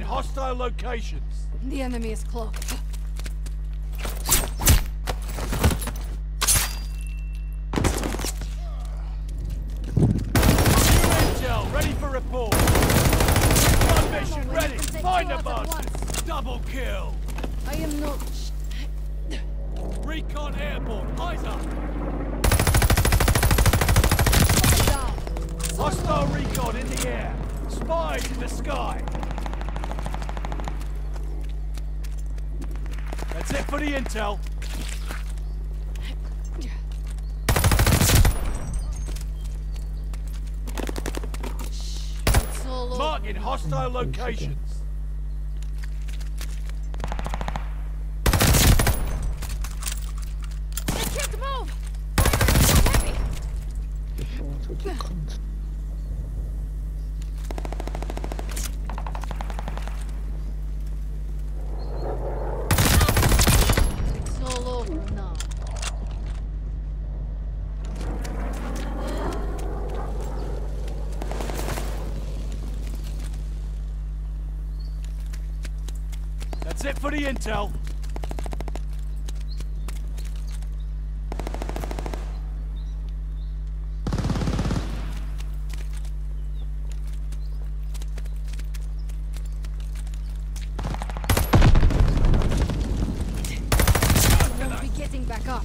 Marking hostile locations. The enemy is close. Intel, ready for report. One mission ready. we can take Find two the out. Double kill. I am not. Recon airborne. Eyes up. Hostile recon in the air. Spies in the sky. That's it for the intel. It's all over. Marking hostile locations. They can't move! Fire is so heavy! It's all over now. That's it for the intel. We'll be getting back up.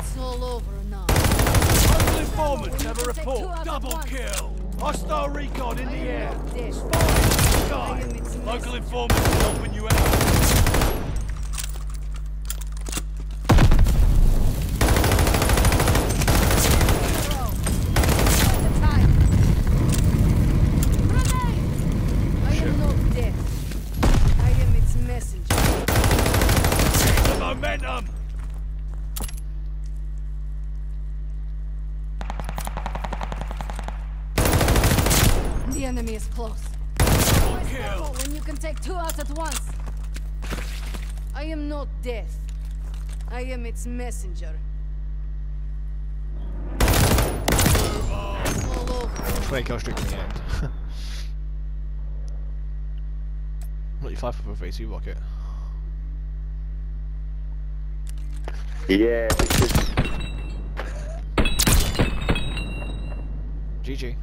It's all over now. Local informants have a Take two out report. Double kill. Hostile recon in the air. Dead. Spies in the sky. Local informants helping you out. Throw. The time. Grenade! I am not dead. I am its messenger. The momentum. The enemy is close. Double Why kill. when you can take two out at once? I am not death. I am its messenger. It's all over. Twenty streak in the end. Not you five for a V2 rocket. Yeah, GG.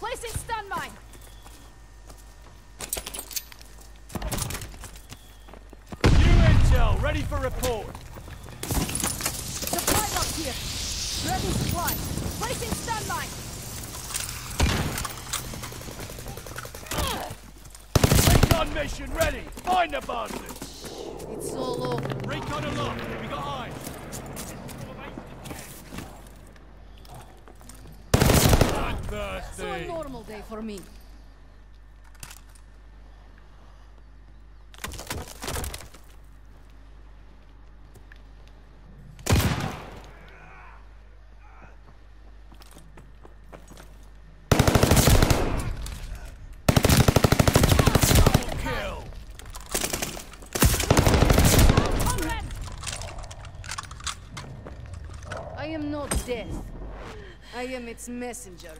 Placing stun mine. New intel, ready for report. Supply box here. Grabbing supply. Placing stun mine. Recon mission ready. Find the bastards. It's all over. Recon aloft. Eyes. So a normal day for me. I am not death. I am its messenger.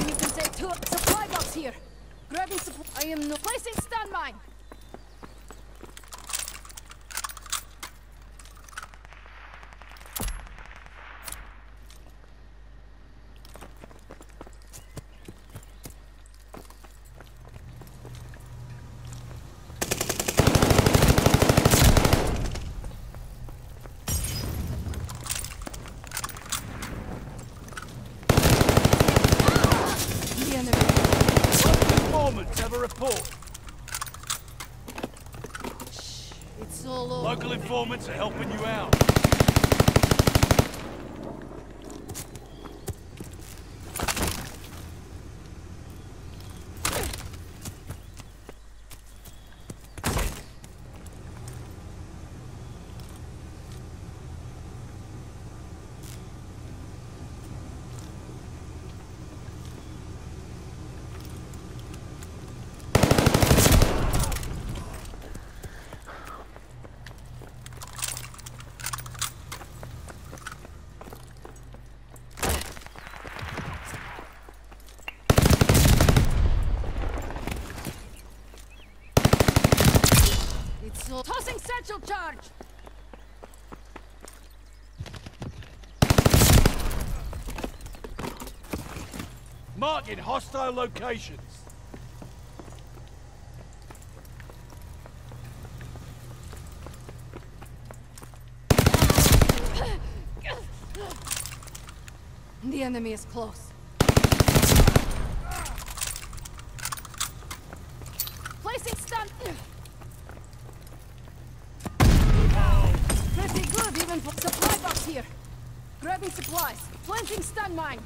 You can take two supply box here. Grabbing supply. I am not placing stun mine. report. Shh, it's all over. Local informants are helping you out. Charge. Marking hostile locations. The enemy is close. Placing stun. Pretty good, even for supply box here. Grabbing supplies. Planting stun mine.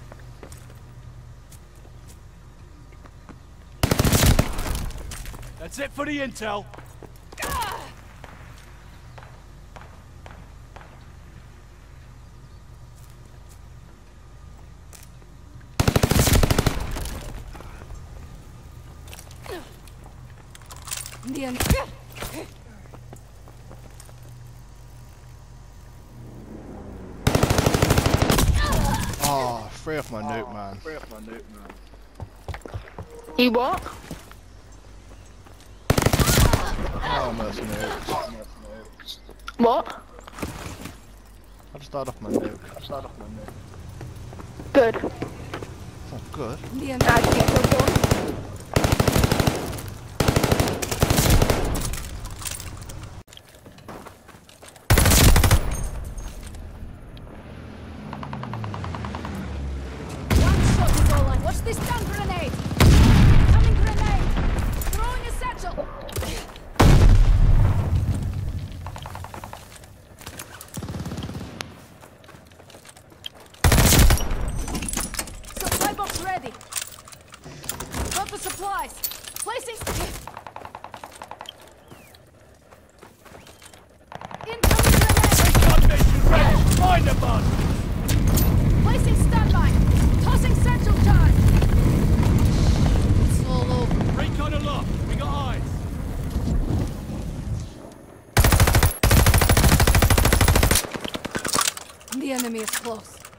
That's it for the intel. The enemy. Oh, nuke, man. free off my nuke, man. He what? Oh, mercy nukes. What? I just died off my nuke. I just died off my nuke. Good. Oh, good. The enemy. I think so too. One shot is all I. Watch this stun grenade. Coming grenade. Throwing a satchel. Supply box ready. Got the supplies. Placing. Incoming grenade. Gun mission ready. Find the bus. Placing stun mine. Tossing satchel charge. It's all over. Recon aloft. We got eyes. The enemy is close. It's all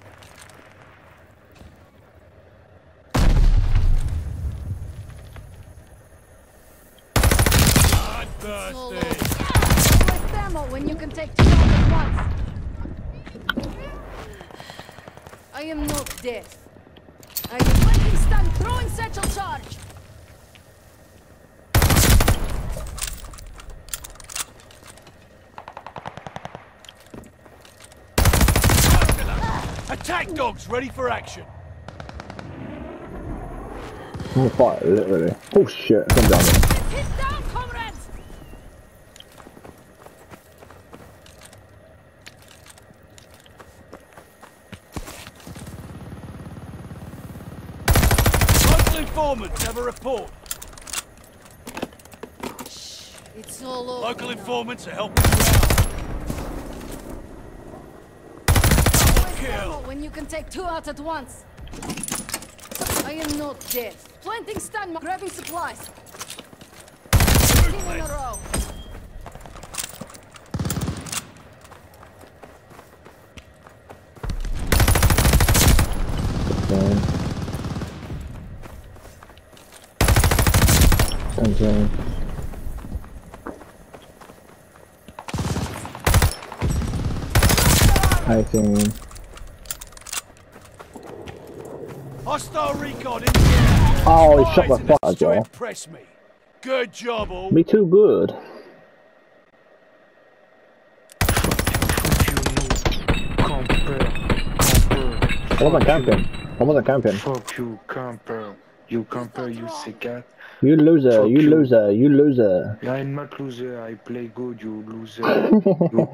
over. Bloodthirsty. Waste ammo when you can take two at once. I am not death. I am planting stun, throwing satchel charge. Attack dogs ready for action. I'm fight, literally. Oh shit, come down there. Hit down, comrades. Local informants have a report. Shh, It's all over. Local now. informants are helping. Kill. when you can take two out at once. I am not dead. Planting stun, grabbing supplies. Team in a row. Something. I think. Hostile recon in the air. Oh, he shot my Spies in the fire, to Joe. impress me. Good job, all. Me too good. Camper, camper. I wasn't camping. I wasn't camping. Fuck you, camper. You camper, you sick ass. You loser, Fuck you you. loser, you loser. I'm not loser. I play good, you loser. You-